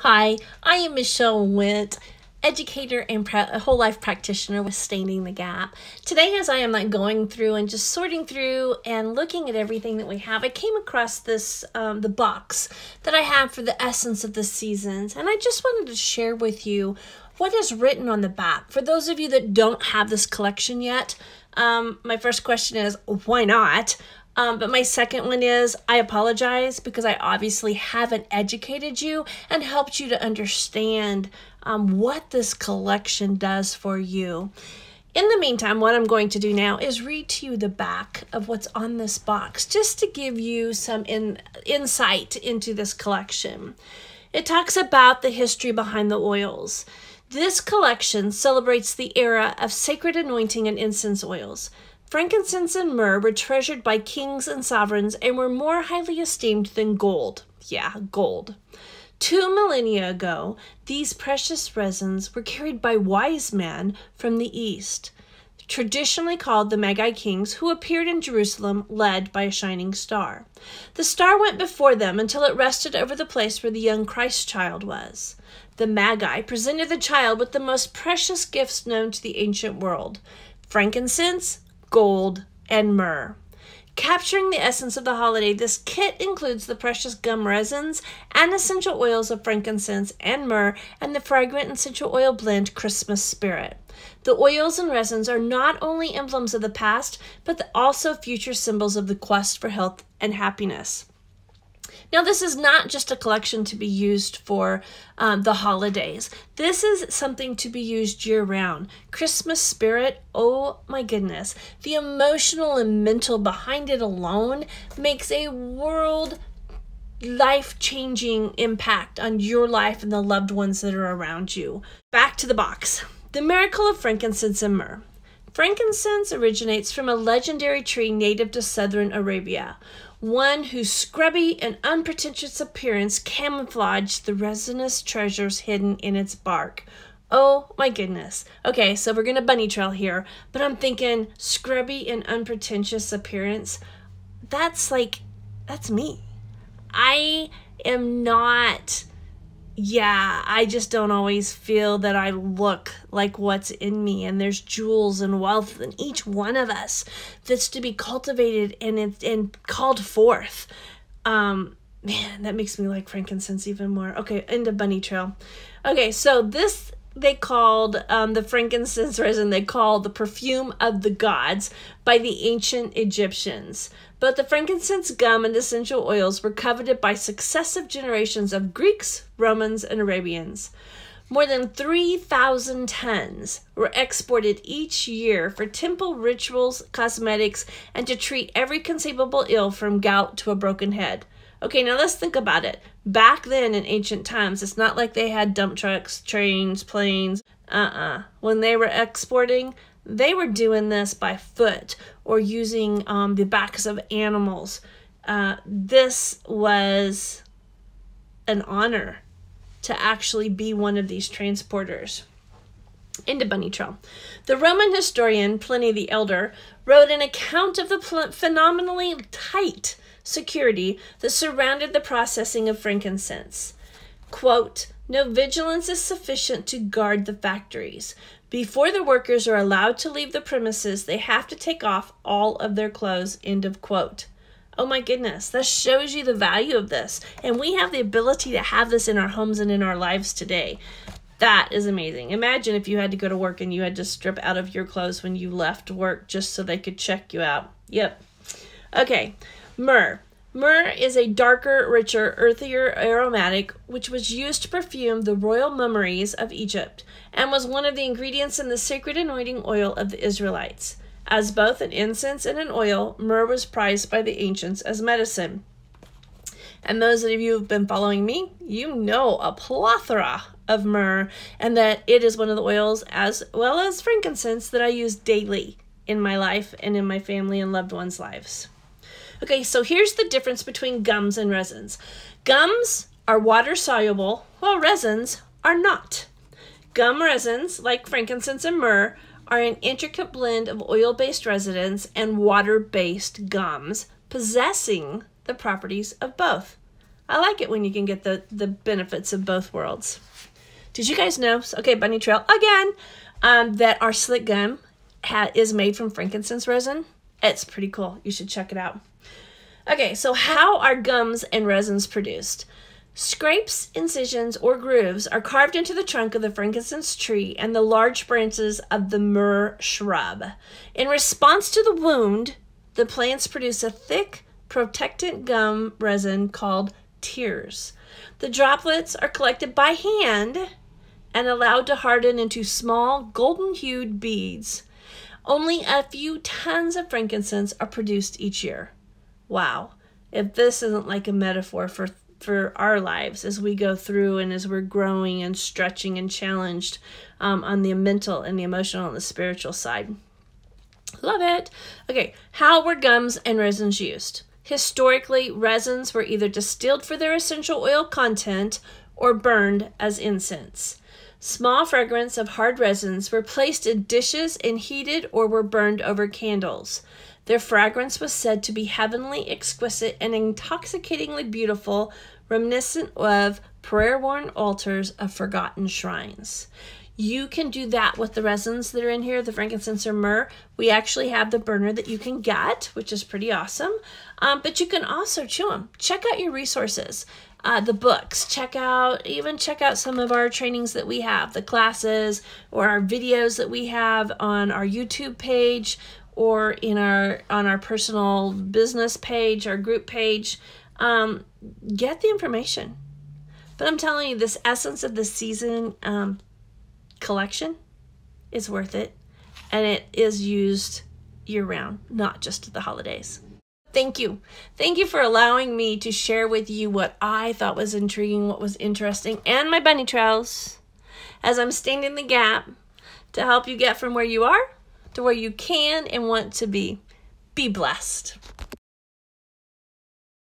Hi, I am Michelle Wendt, educator and whole life practitioner with Standing the Gap. Today, as I am like going through and just sorting through and looking at everything that we have, I came across this um, the box that I have for the essence of the seasons, and I just wanted to share with you what is written on the back. For those of you that don't have this collection yet, um, my first question is why not? Um, but my second one is I apologize because I obviously haven't educated you and helped you to understand um, what this collection does for you. In the meantime, what I'm going to do now is read to you the back of what's on this box just to give you some in, insight into this collection. It talks about the history behind the oils. This collection celebrates the era of sacred anointing and incense oils. Frankincense and myrrh were treasured by kings and sovereigns and were more highly esteemed than gold. Yeah, gold. Two millennia ago, these precious resins were carried by wise men from the east, traditionally called the Magi Kings, who appeared in Jerusalem led by a shining star. The star went before them until it rested over the place where the young Christ child was. The Magi presented the child with the most precious gifts known to the ancient world frankincense, gold, and myrrh. Capturing the essence of the holiday, this kit includes the precious gum resins and essential oils of frankincense and myrrh and the fragrant essential oil blend Christmas Spirit. The oils and resins are not only emblems of the past, but also future symbols of the quest for health and happiness. Now, this is not just a collection to be used for um, the holidays. This is something to be used year round. Christmas spirit, oh my goodness. The emotional and mental behind it alone makes a world life changing impact on your life and the loved ones that are around you. Back to the box. The miracle of frankincense and myrrh. Frankincense originates from a legendary tree native to southern Arabia one whose scrubby and unpretentious appearance camouflaged the resinous treasures hidden in its bark. Oh my goodness. Okay, so we're gonna bunny trail here, but I'm thinking scrubby and unpretentious appearance. That's like, that's me. I am not yeah, I just don't always feel that I look like what's in me. And there's jewels and wealth in each one of us that's to be cultivated and it's and called forth. Um, man, that makes me like frankincense even more. Okay, into bunny trail. Okay, so this they called um, the frankincense resin they called the perfume of the gods by the ancient Egyptians. But the frankincense gum and essential oils were coveted by successive generations of Greeks, Romans, and Arabians. More than 3,000 tons were exported each year for temple rituals, cosmetics, and to treat every conceivable ill from gout to a broken head. Okay, now let's think about it. Back then in ancient times, it's not like they had dump trucks, trains, planes. Uh uh When they were exporting, they were doing this by foot or using um, the backs of animals. Uh, this was an honor to actually be one of these transporters. Into Bunny Trail. The Roman historian Pliny the Elder wrote an account of the phenomenally tight security that surrounded the processing of frankincense. Quote, no vigilance is sufficient to guard the factories. Before the workers are allowed to leave the premises, they have to take off all of their clothes. End of quote. Oh my goodness, that shows you the value of this. And we have the ability to have this in our homes and in our lives today. That is amazing. Imagine if you had to go to work and you had to strip out of your clothes when you left work just so they could check you out. Yep. Okay, myrrh. Myrrh is a darker, richer, earthier aromatic which was used to perfume the royal mummeries of Egypt and was one of the ingredients in the sacred anointing oil of the Israelites. As both an incense and an oil, myrrh was prized by the ancients as medicine. And those of you who've been following me, you know a plethora of myrrh and that it is one of the oils as well as frankincense that I use daily in my life and in my family and loved ones' lives. Okay, so here's the difference between gums and resins. Gums are water soluble, while resins are not. Gum resins, like frankincense and myrrh, are an intricate blend of oil based resins and water based gums, possessing the properties of both. I like it when you can get the, the benefits of both worlds. Did you guys know? Okay, Bunny Trail again. Um, that our slick gum is made from frankincense resin. It's pretty cool. You should check it out. Okay, so how are gums and resins produced? Scrapes, incisions, or grooves are carved into the trunk of the frankincense tree and the large branches of the myrrh shrub. In response to the wound, the plants produce a thick, protectant gum resin called tears. The droplets are collected by hand and allowed to harden into small, golden hued beads. Only a few tons of frankincense are produced each year. Wow. If this isn't like a metaphor for for our lives as we go through and as we're growing and stretching and challenged um, on the mental and the emotional and the spiritual side. Love it. Okay, how were gums and resins used? Historically, resins were either distilled for their essential oil content or burned as incense. Small fragments of hard resins were placed in dishes and heated or were burned over candles. Their fragrance was said to be heavenly, exquisite, and intoxicatingly beautiful, reminiscent of prayer worn altars of forgotten shrines. You can do that with the resins that are in here, the frankincense or myrrh. We actually have the burner that you can get, which is pretty awesome. Um, but you can also chew them. Check out your resources. Uh, the books. Check out even check out some of our trainings that we have the classes or our videos that we have on our youtube page or in our on our personal business page our group page. Um, get the information. But i'm telling you this essence of the season um, collection is worth it. And it is used year round not just the holidays thank you thank you for allowing me to share with you what i thought was intriguing what was interesting and my bunny trails as i'm standing the gap to help you get from where you are to where you can and want to be. Be blessed.